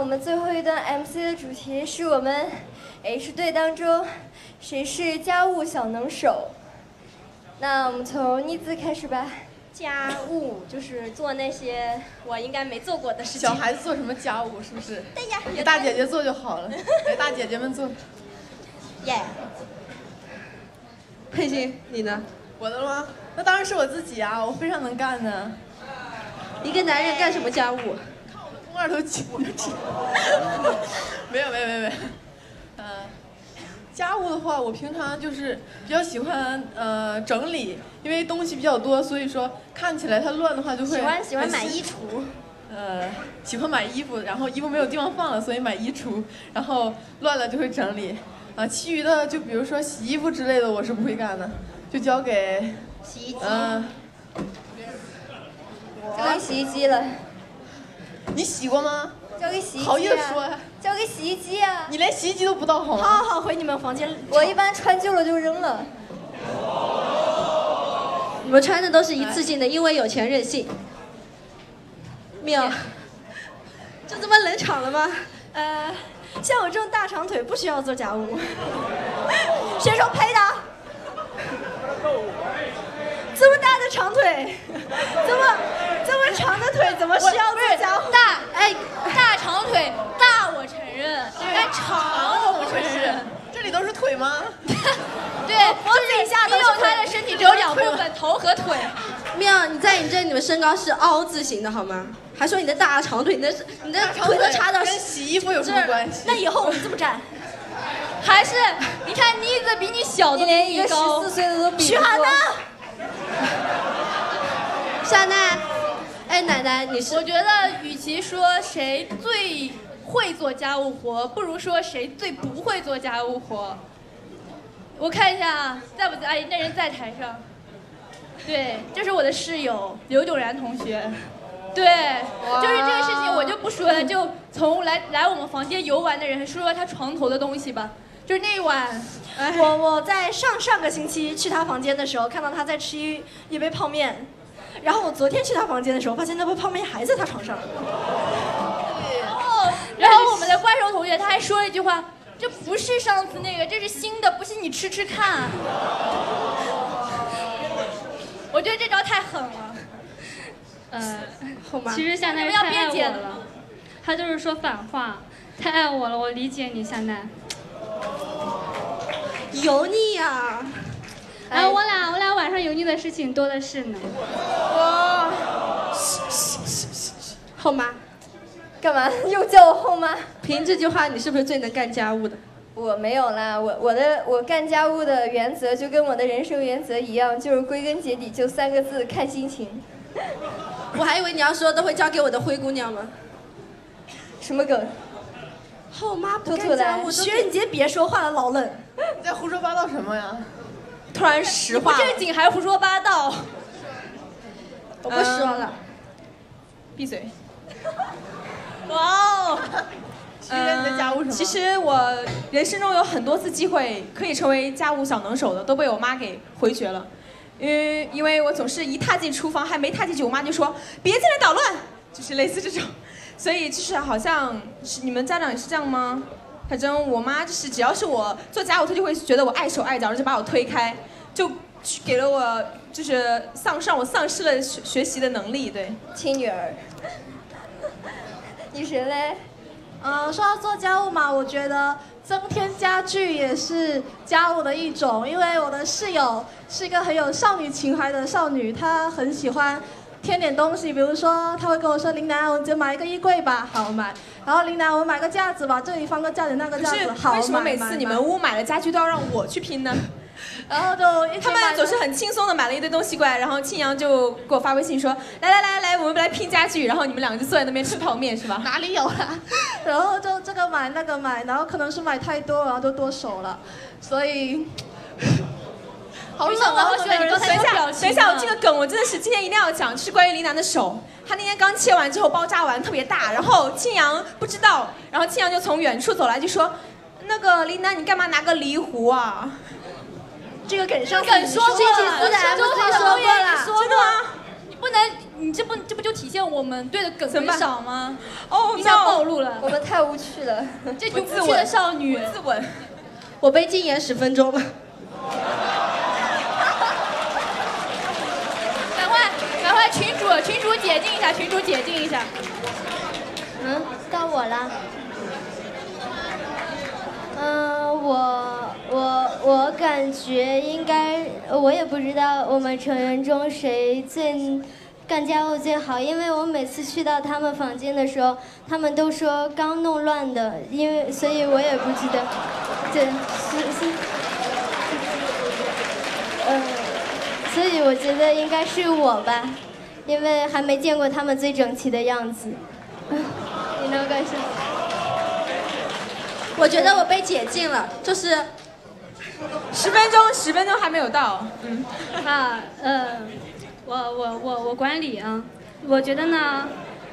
我们最后一段 MC 的主题是我们 H 队当中谁是家务小能手？那我们从妮子开始吧。家务就是做那些我应该没做过的事情。小孩子做什么家务是不是？对呀，给大姐姐做就好了，给大姐姐们做。耶。佩欣，你呢？我的吗？那当然是我自己啊，我非常能干的。一个男人干什么家务？二头肌，没有没有没有没有，呃，家务的话，我平常就是比较喜欢呃整理，因为东西比较多，所以说看起来它乱的话就会。喜欢喜欢买衣橱。呃，喜欢买衣服，然后衣服没有地方放了，所以买衣橱，然后乱了就会整理。啊，其余的就比如说洗衣服之类的，我是不会干的，就交给洗衣机。嗯。交给洗衣机了。你洗过吗？交给洗衣机。好意思说呀？交给洗衣机啊！你连洗衣机都不到好吗？好好回你们房间。我一般穿旧了就扔了。你们穿的都是一次性的，因为有钱任性。妙。就这么冷场了吗？呃。像我这种大长腿不需要做家务，谁说配的？这么大的长腿，这么这么长的腿，怎么需要？大哎，大长腿大我承认，但长我不承认。这里都是腿吗？对，脖子以下都是他的身体只有两部分，头和腿。妙，你在你这你们身高是凹字形的好吗？还说你的大长腿，你的你的腿都插到跟洗衣服有什么关系？那以后我们这么站，还是你看妮子比你小，你连一个十四岁的都比徐涵呢？夏奈，哎，奶奶，你是？我觉得与其说谁最会做家务活，不如说谁最不会做家务活。我看一下啊，在不在？哎，那人在台上。对，这是我的室友刘炯然同学。对，就是这个事情我就不说了，就从来来我们房间游玩的人说说他床头的东西吧。就是那一晚，我我在上上个星期去他房间的时候，看到他在吃一一杯泡面，然后我昨天去他房间的时候，发现那杯泡面还在他床上。然后，然后我们的怪兽同学他还说了一句话，这不是上次那个，这是新的，不信你吃吃看。我觉得这招太狠了。呃，其实夏奈太爱我了，他就是说反话，太爱我了，我理解你，夏奈。油腻啊！哎，我俩我俩晚上油腻的事情多的是呢。哇！后妈，干嘛 又叫我后妈？凭这句话，你是不是最能干家务的？我没有啦，我我的我干家务的原则就跟我的人生原则一样，就是归根结底就三个字：看心情。我还以为你要说都会交给我的灰姑娘吗？什么梗？后妈不干家务，薛仁杰别说话了，老冷。你在胡说八道什么呀？突然实话。不正经还胡说八道。我不说了。闭嘴。哇哦。嗯，其实我人生中有很多次机会可以成为家务小能手的，都被我妈给回绝了。因为因为我总是一踏进厨房，还没踏进去，我妈就说别进来捣乱，就是类似这种。所以就是好像是你们家长也是这样吗？反正我妈就是只要是我做家务，她就会觉得我碍手碍脚，就把我推开，就给了我就是丧让我丧失了学学习的能力。对，亲女儿，你谁嘞？嗯，说到做家务嘛，我觉得。增添家具也是家务的一种，因为我的室友是一个很有少女情怀的少女，她很喜欢添点东西，比如说他会跟我说：“林楠，我们就买一个衣柜吧，好买。”然后林楠，我们买个架子吧，这里放个架子，那个架子，好为什么每次你们屋买了家具都要让我去拼呢？然后就他们总是很轻松的买了一堆东西过来，然后庆阳就给我发微信说：“来来来来，我们来拼家具。”然后你们两个就坐在那边吃泡面是吧？哪里有啊？然后就这个买那个买，然后可能是买太多，然后就剁手了，所以好冷啊！等一下，等一下，我这个梗我真的是今天一定要讲，是关于林楠的手。他那天刚切完之后包扎完特别大，然后庆阳不知道，然后庆阳就从远处走来就说：“那个林楠，你干嘛拿个梨壶啊？”这个梗上梗说过了，星期四的 MC 说过了，真的吗？不能，你这不这不就体现我们队的梗很少吗？哦，一下暴露了，我们太无趣了。这群无趣的少女，自刎。我被禁言十分钟了。赶快赶快，群主群主解禁一下，群主解禁一下。嗯，到我了。嗯，我我我感觉应该，我也不知道我们成员中谁最干家务最好，因为我每次去到他们房间的时候，他们都说刚弄乱的，因为所以我也不知道，对，是是，嗯，所以我觉得应该是我吧，因为还没见过他们最整齐的样子。你能干什么？我觉得我被解禁了，就是十分钟，十分钟还没有到。嗯，啊，呃，我我我我管理啊，我觉得呢，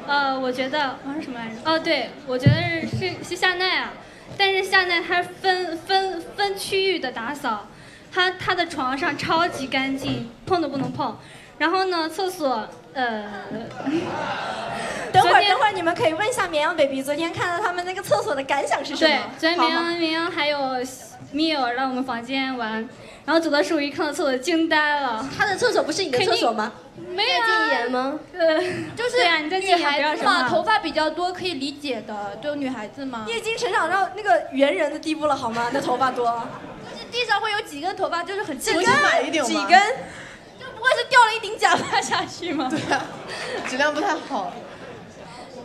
呃，我觉得我是什么来着？哦，对，我觉得是是是夏奈啊，但是夏奈她分分分区域的打扫，她她的床上超级干净，碰都不能碰。然后呢，厕所，呃，等会儿等会儿，你们可以问一下绵羊 baby，昨天看到他们那个厕所的感想是什么？对，昨天绵羊绵羊还有 Mio 让我们房间玩，然后走到时候一看到厕所惊呆了。他的厕所不是你的厕所吗？没有禁言吗？呃，就是对啊，你在女孩子嘛，头发比较多可以理解的，就女孩子嘛。你已经成长到那个猿人的地步了好吗？那头发多，就是地上会有几根头发，就是很几根买一顶几根。不会是掉了一顶假发下去吗？对啊，质量不太好。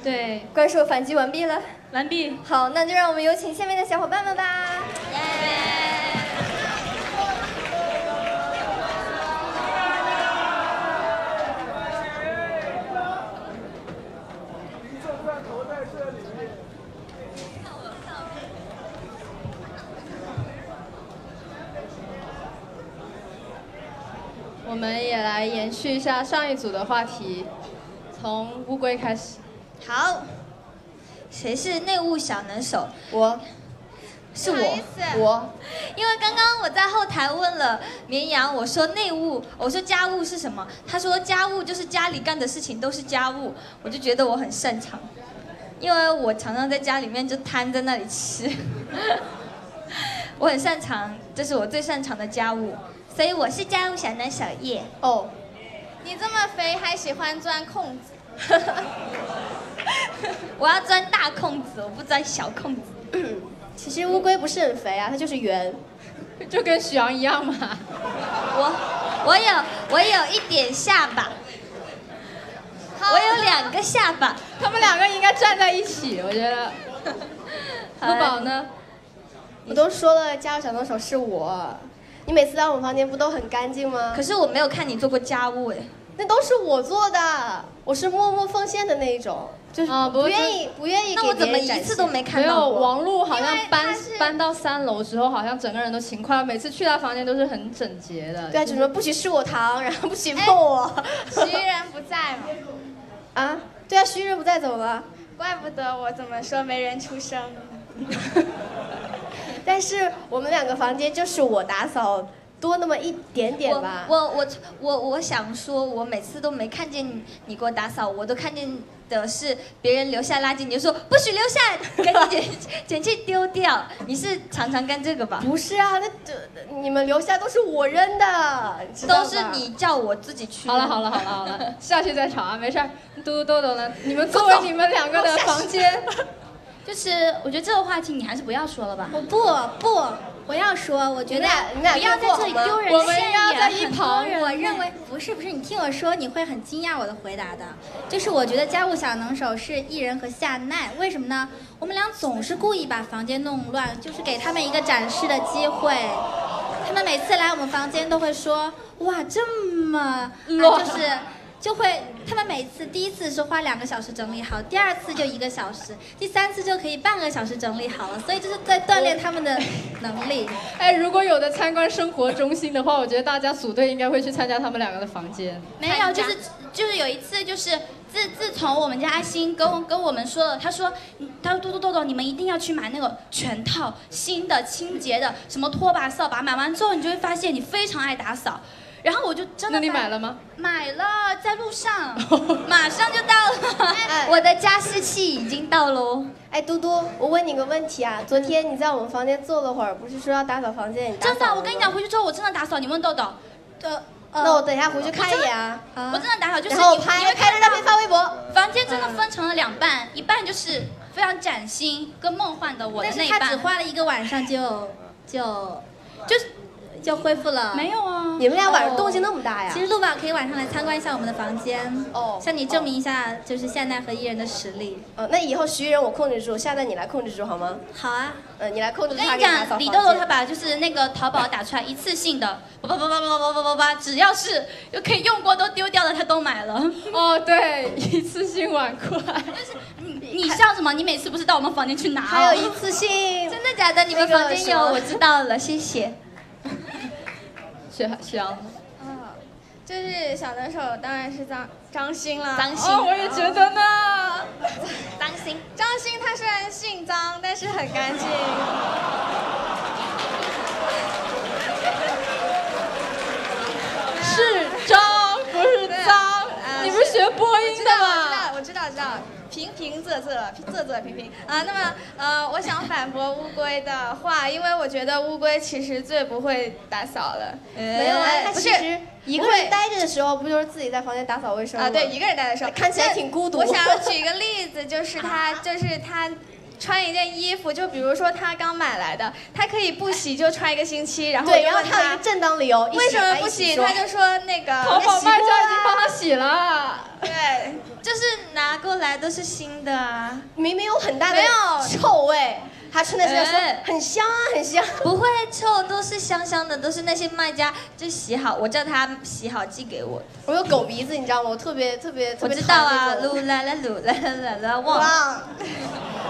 对，怪兽反击完毕了，完毕。好，那就让我们有请下面的小伙伴们吧。我们也来延续一下上一组的话题，从乌龟开始。好，谁是内务小能手？我，是我，我。因为刚刚我在后台问了绵羊，我说内务，我说家务是什么？他说家务就是家里干的事情都是家务，我就觉得我很擅长，因为我常常在家里面就瘫在那里吃，我很擅长，这是我最擅长的家务。所以我是家务小能小叶。哦，你这么肥还喜欢钻空子？我要钻大空子，我不钻小空子。其实乌龟不是很肥啊，它就是圆，就跟许阳一样嘛。我我有我有一点下巴，我有两个下巴，他们两个应该站在一起，我觉得。卢宝呢？我都说了，家务小能手是我。你每次来我们房间不都很干净吗？可是我没有看你做过家务哎，那都是我做的，我是默默奉献的那一种，就是不愿意不愿意。那我怎么一次都没看到没有，王璐好像搬搬到三楼之后，好像整个人都勤快了，每次去他房间都是很整洁的。对啊，就说不许吃我糖，然后不许碰我。徐仁不在嘛？啊，对啊，徐仁不在怎么了？怪不得我怎么说没人出声。但是我们两个房间就是我打扫多那么一点点吧。我我我我想说，我每次都没看见你给我打扫，我都看见的是别人留下垃圾，你就说不许留下，赶紧 捡捡去丢掉。你是常常干这个吧？不是啊，那这你们留下都是我扔的，都是你叫我自己去。好了好了好了好了，下去再吵啊，没事儿。嘟嘟豆豆呢？你们作为你们两个的房间。就是我觉得这个话题你还是不要说了吧。我不不，我要说，我觉得不要在这里丢人现眼。很多我认为不是不是，你听我说，你会很惊讶我的回答的。就是我觉得家务小能手是艺人和夏奈，为什么呢？我们俩总是故意把房间弄乱，就是给他们一个展示的机会。他们每次来我们房间都会说，哇，这么乱，就是。就会，他们每次第一次是花两个小时整理好，第二次就一个小时，第三次就可以半个小时整理好了，所以就是在锻炼他们的能力。哎，如果有的参观生活中心的话，我觉得大家组队应该会去参加他们两个的房间。没有，就是就是有一次，就是自自从我们家阿星跟跟我们说了，他说，他说豆豆豆豆，你们一定要去买那个全套新的清洁的什么拖把扫把，买完之后你就会发现你非常爱打扫。然后我就真的那你买了吗？买了，在路上，马上就到了。我的加湿器已经到喽。哎，嘟嘟，我问你个问题啊，昨天你在我们房间坐了会儿，不是说要打扫房间，你打扫真的，了我跟你讲，回去之后我真的打扫。你问豆豆，呃，那我等一下回去看一眼啊。我真的打扫，就是然后我你你会拍拍着照片发微博。房间真的分成了两半，一半就是非常崭新跟梦幻的我的那一半。但是他只花了一个晚上就就就是就恢复了。没有啊你们俩晚上动静那么大呀其实陆宝可以晚上来参观一下我们的房间，哦，向你证明一下就是夏奈和艺人的实力。哦，那以后徐艺人我控制住，下代你来控制住好吗？好啊。呃，你来控制我跟你讲，李。豆豆他把就是那个淘宝打出来一次性的，叭叭叭叭叭叭叭叭叭，只要是有可以用过都丢掉的，他都买了。哦，对，一次性碗筷。你你笑什么？你每次不是到我们房间去拿哦？还有一次性，真的假的？你们房间有，我知道了，谢谢。雪香，啊，就是小能手当然是张张欣啦。张欣哦，我也觉得呢。张欣，张欣他虽然姓张，但是很干净。是张，不是脏。你不是学播音的吗？我知道，我知道，平平仄仄，仄仄平平啊。那么呃，我想反驳乌龟的话，因为我觉得乌龟其实最不会打扫了。没有啊，它其实一个人待着的时候，不就是自己在房间打扫卫生吗？啊，对，一个人待的时候，看起来挺孤独。我想要举一个例子，就是它，就是他。穿一件衣服，就比如说他刚买来的，他可以不洗就穿一个星期，然后然后他有一个正当理由，一为洗什么不洗？他就说那个淘宝卖家已经帮他洗了。对，就是拿过来都是新的啊，明明有很大的没有臭味，他吃的时候说哎很香啊，很香。不会臭，都是香香的，都是那些卖家就洗好，我叫他洗好寄给我。我有狗鼻子，你知道吗？我特别特别特我别知道啊，噜啦啦噜啦啦啦啦忘。忘，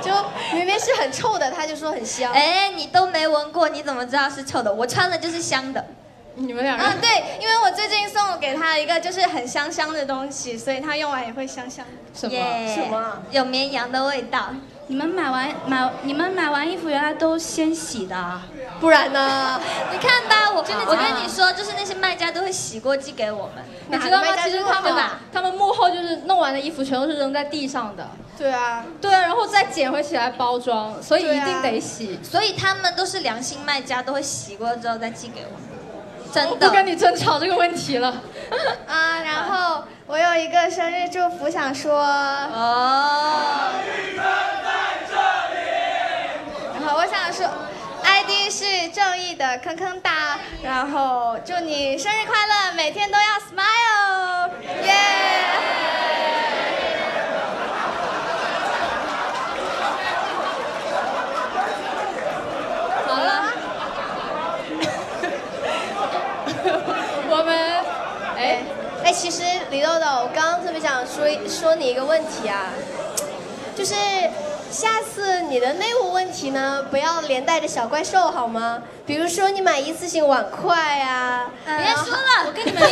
就明明是很臭的，他就说很香。哎，你都没闻过，你怎么知道是臭的？我穿的就是香的。你们两个啊，对，因为我最近送给他一个就是很香香的东西，所以他用完也会香香的。什么？耶什么？有绵羊的味道。你们买完买你们买完衣服原来都先洗的啊？不然呢？你看吧，我我跟你说，就是那些卖家都会洗过寄给我们。你知道吗？其实他们吧他们幕后就是弄完的衣服全都是扔在地上的。对啊，对啊，然后再捡回起来包装，所以一定得洗。所以他们都是良心卖家，都会洗过之后再寄给我们。真我的。不跟你争吵这个问题了。啊，然后我有一个生日祝福想说。哦。想说，ID 是正义的坑坑哒，然后祝你生日快乐，每天都要 smile，耶、好了，我们哎哎，其实李豆豆，我刚刚特别想说说你一个问题啊，就是下次你的内务题呢，不要连带着小怪兽好吗？比如说你买一次性碗筷啊，别说了，我跟你们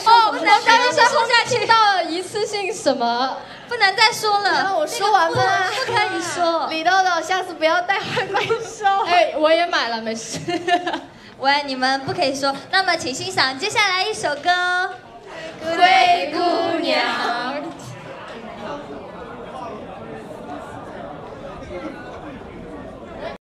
说，哦，我刚刚在后面听到了一次性什么？不能再说了。让我说完吧。不可以说。李豆豆，下次不要带坏怪兽。哎，我也买了，没事。喂，你们不可以说。那么，请欣赏接下来一首歌。灰姑娘。